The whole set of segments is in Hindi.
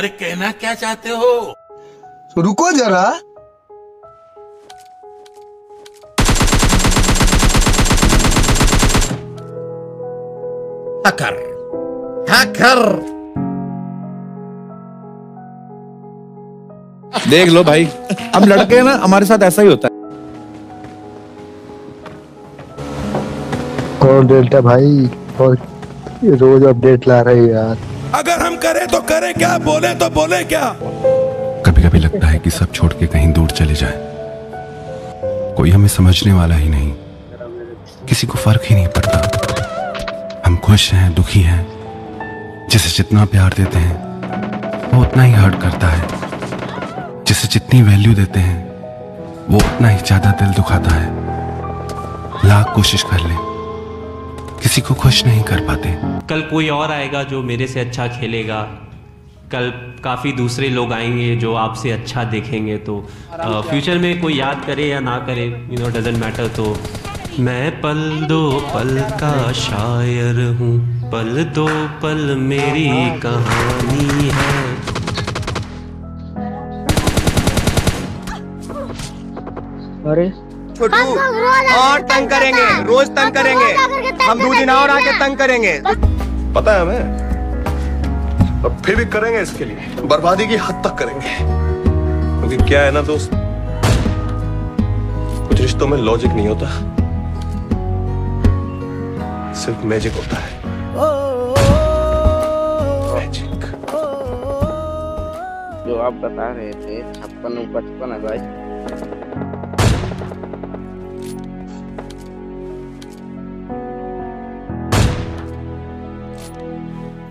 अरे कहना क्या चाहते हो? तो रुको जरा। हैकर हैकर देख लो भाई हम लड़के हैं ना हमारे साथ ऐसा ही होता है। कौन डेल्टा भाई? और ये रोज अपडेट ला रहे यार। अगर हम करें तो करें क्या? बोले तो बोले क्या? कभी कभी लगता है कि सब छोड़ के कहीं दूर चले जाए। कोई हमें समझने वाला ही नहीं। किसी को फ़र्क ही नहीं पड़ता। हम खुश हैं, दुखी हैं। जिसे जितना प्यार देते हैं, वो उतना ही हर्ट करता है। जिसे जितनी वैल्यू देते हैं, वो उतना ही ज़्यादा दिल दुखाता है। लाख कोशिश कर ले। किसी को खुश नहीं कर पाते। कल कोई और आएगा जो मेरे से अच्छा खेलेगा। कल काफ़ी दूसरे लोग आएँगे जो आपसे अच्छा देखेंगे तो फ्यूचर में कोई याद करे या ना करे यू नो डजेंट मैटर तो। मैं पल दो पल का शायर हूँ। पल दो पल मेरी कहानी है। अरे। छोटू और तंग करेंगे रोज तंग करेंगे। हम दो दिन और आके तंग करेंगे। पता है हमें? और फिर भी करेंगे इसके लिए। बर्बादी की हद तक करेंगे। क्योंकि क्या है ना दोस्त? कुछ रिश्तों में लॉजिक नहीं होता। सिर्फ़ मैजिक होता है। मैजिक जो आप बता रहे थे छप्पन पचपन है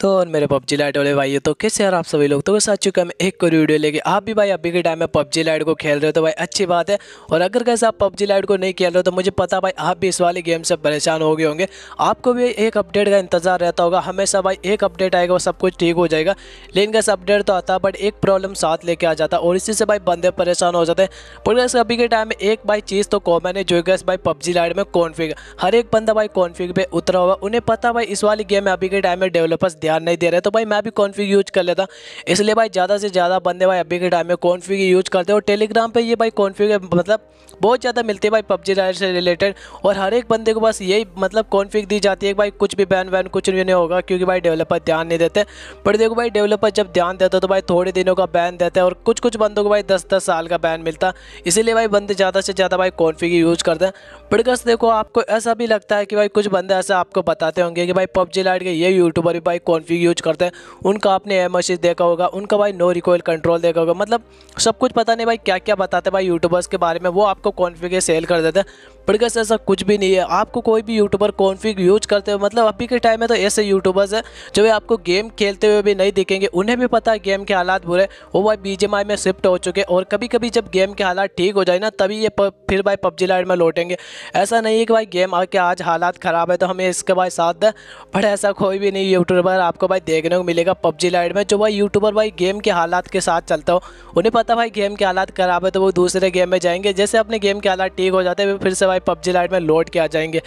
तो और मेरे पबजी लाइट वाले भाई तो कैसे यार आप सभी लोग? तो बस आ चुका मैं एक और वीडियो लेके। आप भी भाई अभी के टाइम में पबजी लाइट को खेल रहे हो तो भाई अच्छी बात है। और अगर कैसे आप पबजी लाइट को नहीं खेल रहे हो तो मुझे पता भाई, आप भी इस वाले गेम से परेशान हो गए होंगे। आपको भी एक अपडेट का इंतज़ार रहता होगा। हमेशा भाई एक अपडेट आएगा, वो सब कुछ ठीक हो जाएगा। लेकिन कैसे अपडेट तो आता है बट एक प्रॉब्लम साथ लेके आ जाता, और इसी से भाई बंदे परेशान हो जाते हैं। पर कैसे अभी के टाइम में एक भाई चीज़ तो कॉमन है, जो कैसे भाई पबजी लाइट में कॉन्फिग हर एक बंदा भाई कॉन्फिग पर उतरा हुआ उन्हें पता भाई, इस वाली गेम में अभी के टाइम में डेवलपर्स ध्यान नहीं दे रहे तो भाई मैं भी कॉन्फिग यूज़ कर लेता। इसलिए भाई ज़्यादा से ज़्यादा बंदे भाई अभी के टाइम में कॉन्फिग यूज़ करते और टेलीग्राम पर ये भाई कॉन्फिग मतलब बहुत ज़्यादा मिलती है भाई पबजी से रिलेटेड और हर एक बंदे को बस यही मतलब कॉन्फिग दी जाती है भाई कुछ भी बैन वैन कुछ भी नहीं होगा क्योंकि भाई डेवलपर ध्यान नहीं देते। पर देखो भाई डेवलपर जब ध्यान देते तो भाई थोड़े दिनों का बैन देते और कुछ कुछ बंदों को भाई दस दस साल का बैन मिलता। इसीलिए भाई बंदे ज़्यादा से ज़्यादा भाई कॉन्फिग यूज़ करते हैं। बट देखो, आपको ऐसा भी लगता है कि भाई कुछ बंदे ऐसा आपको बताते होंगे कि भाई पबजी लाइट के ये यूट्यूबर भी भाई कॉन्फिग यूज़ करते हैं। उनका आपने एम देखा होगा, उनका भाई नो रिकॉयल कंट्रोल देखा होगा। मतलब सब कुछ पता नहीं भाई क्या क्या बताते भाई यूट्यूबर्स के बारे में, वो आपको कॉन्फिग सेल कर देते हैं। बट कैसे ऐसा कुछ भी नहीं है। आपको कोई भी यूट्यूबर कॉन्फिग यूज़ करते हो मतलब अभी के टाइम में तो ऐसे यूट्यूबर्स हैं, जो वे आपको गेम खेलते हुए भी नहीं दिखेंगे। उन्हें भी पता है गेम के हालात बुरे। वो भाई बीजेमआई में शिफ्ट हो चुके और कभी कभी जब गेम के हालात ठीक हो जाए ना, तभी ये फिर भाई पबजी लाइट में लौटेंगे। ऐसा नहीं है कि भाई गेम आके आज हालात ख़राब है तो हमें इसके भाई साथ दें बट ऐसा कोई भी नहीं यूट्यूबर आपको भाई देखने को मिलेगा पबजी लाइट में, जो भाई यूट्यूबर भाई गेम के हालात के साथ चलता हो। उन्हें पता भाई गेम के हालात ख़राब है तो वो दूसरे गेम में जाएँगे। जैसे अपने गेम के हालात ठीक हो जाते हैं, फिर से भाई पबजी लाइट में लौट के आ जाएँगे।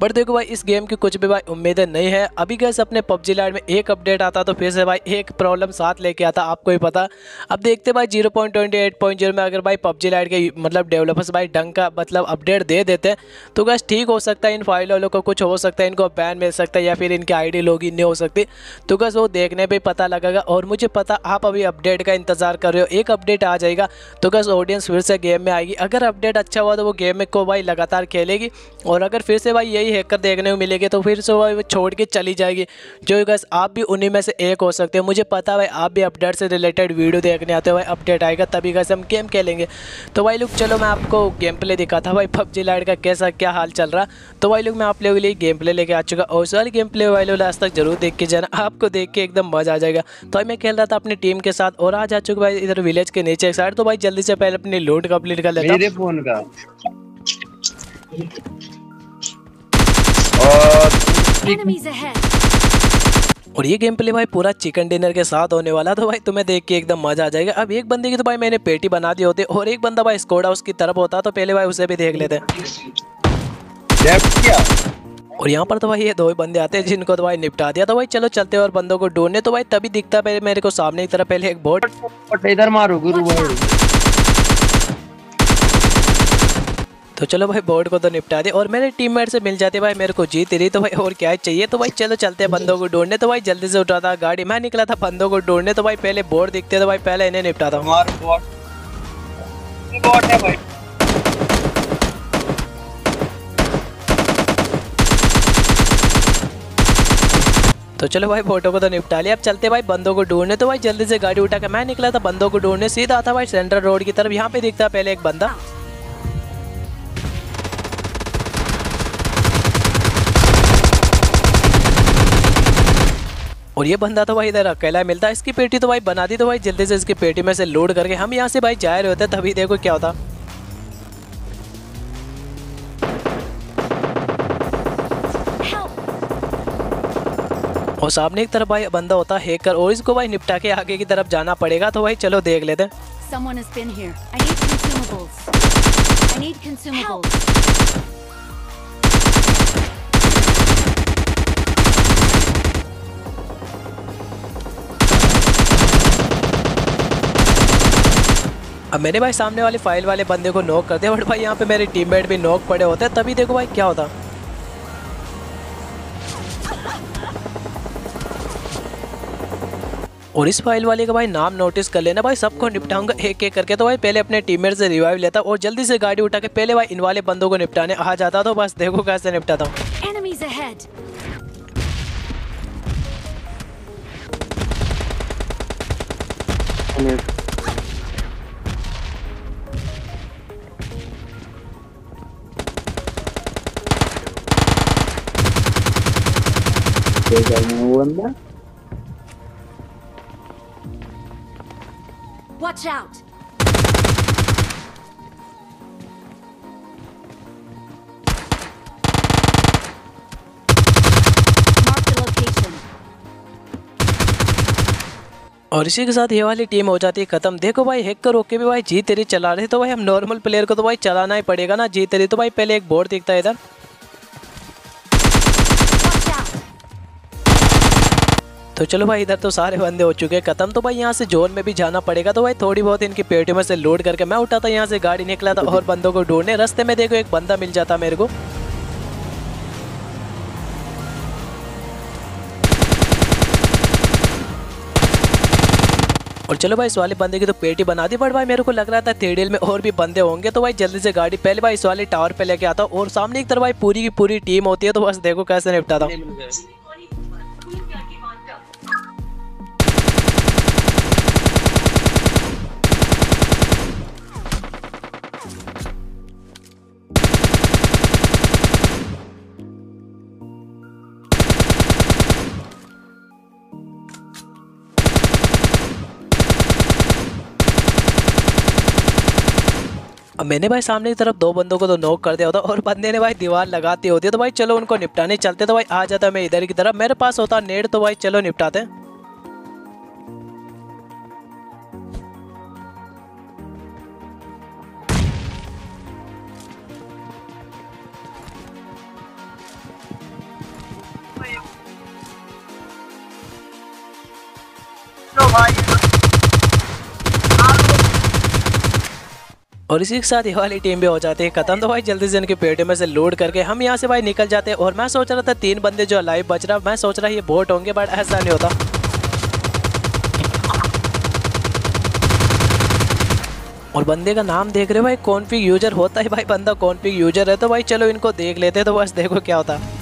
बट देखो भाई, इस गेम की कुछ भी भाई उम्मीदें नहीं है। अभी कैसे अपने पबजी लाइट में एक अपडेट आता तो फिर से भाई एक प्रॉब्लम साथ लेके आता, आपको ही पता। अब देखते भाई zero point twenty eight point zero में अगर भाई पबजी लाइट के मतलब डेवलपर्स भाई ढंग का मतलब अपडेट दे देते हैं तो गैस ठीक हो सकता है, इन फ़ाइल वालों को कुछ हो सकता है, इनको बैन मिल सकता है या फिर इनकी आई डी लॉगिन नहीं हो सकती। तो गैस वो देखने पर पता लगेगा और मुझे पता, आप अभी अपडेट का इंतज़ार कर रहे हो। एक अपडेट आ जाएगा। तो गैस ऑडियंस फिर से गेम में आएगी। अगर अपडेट अच्छा हुआ तो वो गेम को भाई लगातार खेलेगी। और अगर फिर से भाई यही हैकर देखने को मिलेगी तो फिर से वो छोड़ के चली जाएगी। जो गैस आप भी उन्हीं में से एक हो सकते हो। मुझे पता भाई, आप भी अपडेट से रिलेटेड वीडियो देखने आते हो भाई। अपडेट आएगा तभी गैस हम गेम खेलेंगे। तो भाई लोग चलो मैं आपको गेम प्ले दिखाता भाई। पबजी लाइट का कैसा, क्या हाल चल रहा। तो भाई लोग मैं आप लोगों के लिए गेम प्ले लेके आ चुका और सारी गेम प्ले भाई लोग आज तक ज़रूर देख के जाना। आपको देख के एकदम मज़ा आ जाएगा। तो भाई मैं खेल रहा था अपनी टीम के साथ और आज आ चुका भाई इधर विलेज के नीचे एक साइड तो भाई जल्दी से पहले अपनी लूट कंप्लीट कर लेता मेरे फ़ोन का। और ये गेम प्ले भाई पूरा चिकन डिनर के साथ होने वाला तो भाई तुम्हें देख के एकदम मज़ा आ जाएगा। अब एक बंदे की तो भाई मैंने पेटी बना दी होती और एक बंदा भाई स्कोड हाउस की तरफ़ होता तो पहले भाई उसे भी देख लेते। और यहाँ पर तो भाई ये दो ही बंदे आते हैं जिनको तो भाई निपटा दिया। तो भाई चलो चलते और बंदों को ढूँढने। तो भाई तभी दिखता है मेरे को सामने की तरफ़ पहले एक बोट। इधर मारो गुरु भाई। तो चलो भाई बोर्ड को तो निपटा दे। और मेरे टीममेट से मिल जाते भाई मेरे को जीत रही। तो भाई और क्या चाहिए। तो भाई चलो चलते हैं बंदों को ढूँढने। तो भाई जल्दी से उठा था गाड़ी। मैं निकला था बंदों को ढूँढने। तो भाई पहले बोर्ड दिखते तो भाई पहले इन्हें निपटा था तो चलो भाई फ़ोटो को तो निपटा लिया। अब चलते भाई बंदों को ढूँढने। तो भाई जल्दी से गाड़ी उठा के मैं निकला था बंदों को ढूँढने। सीधा था भाई सेंट्रल रोड की तरफ़। यहाँ पे दिखता पहले एक बंदा। और ये बंदा तो भाई इधर अकेला मिलता है। इसकी पेटी तो भाई बना दी तो भाई जल्दी से इसकी पेटी में से लोड करके हम यहाँ से भाई जा रहे होते तभी देखो क्या होता। और सामने एक तरफ़ भाई बंदा होता है हैकर और इसको भाई निपटा के आगे की तरफ़ जाना पड़ेगा तो भाई चलो देख लेते हैं. अब मेरे भाई सामने वाले फ़ाइल वाले बंदे को नॉक करते बट भाई यहाँ पे मेरे टीममेट भी नॉक पड़े होते हैं तभी देखो भाई क्या होता। और इस फ़ाइल वाले का भाई नाम नोटिस कर लेना भाई सबको निपटाऊँगा एक एक करके। तो भाई पहले अपने टीममेट से रिवाइव लेता और जल्दी से गाड़ी उठा के पहले भाई इन वाले बंदों को निपटाने। आ जाता तो बस देखो कैसे निपटाता हूँ। Enemies ahead. वो Watch out. और इसी के साथ ये वाली टीम हो जाती है खत्म। देखो भाई हैक कर ओके भी भाई जीत तेरी चला रहे तो भाई हम नॉर्मल प्लेयर को तो भाई चलाना ही पड़ेगा ना जी तेरी तो भाई पहले एक बोर्ड दिखता है इधर। तो चलो भाई, इधर तो सारे बंदे हो चुके हैं, खत्म। तो भाई, यहाँ से जोन में भी जाना पड़ेगा। तो भाई, थोड़ी बहुत इनकी पेटियों में से लोड करके मैं उठा था यहाँ से गाड़ी निकला था और बंदों को ढूँढने। रास्ते में देखो, एक बंदा मिल जाता मेरे को। और चलो भाई, इस वाले बंदे की तो पेटी बना दी बट भाई, मेरे को लग रहा था थेडियल में और भी बंदे होंगे। तो भाई, जल्दी से गाड़ी पहले भाई, इस वाले टावर पे लेके आता हूँ। और सामने एक तरफ़ भाई, पूरी की पूरी टीम होती है तो बस देखो कैसे निपटाता हूँ। अब मैंने भाई सामने की तरफ़ दो बंदों को तो नोक कर दिया होता और बंदे ने भाई दीवार लगाती होती है तो भाई चलो उनको निपटाने चलते तो भाई आ जाता मैं इधर की तरफ़, मेरे पास होता नेट तो भाई चलो निपटाते और इसी के साथ ये वाली टीम भी हो जाती है। खत्म तो भाई जल्दी से इनके पेटे में से लोड करके हम यहाँ से भाई निकल जाते हैं। और मैं सोच रहा था तीन बंदे जो लाइव बच रहा मैं सोच रहा ये बोट होंगे बट ऐसा नहीं होता। और बंदे का नाम देख रहे हो भाई कॉन्फिग यूज़र होता है भाई, बंदा कॉन्फिग यूज़र है तो भाई चलो इनको देख लेते तो बस देखो क्या होता। है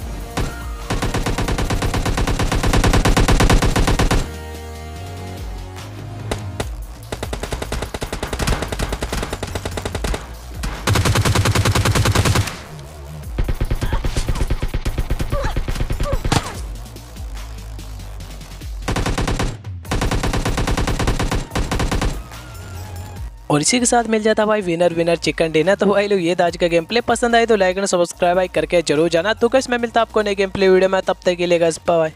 और इसी के साथ मिल जाता भाई विनर विनर चिकन डिनर तो भाई लोग, ये आज का गेम प्ले पसंद आए तो लाइक एंड सब्सक्राइब आई करके ज़रूर जाना। तो कैसे मैं मिलता आपको नए गेम प्ले वीडियो में। तब तक के लिए बाय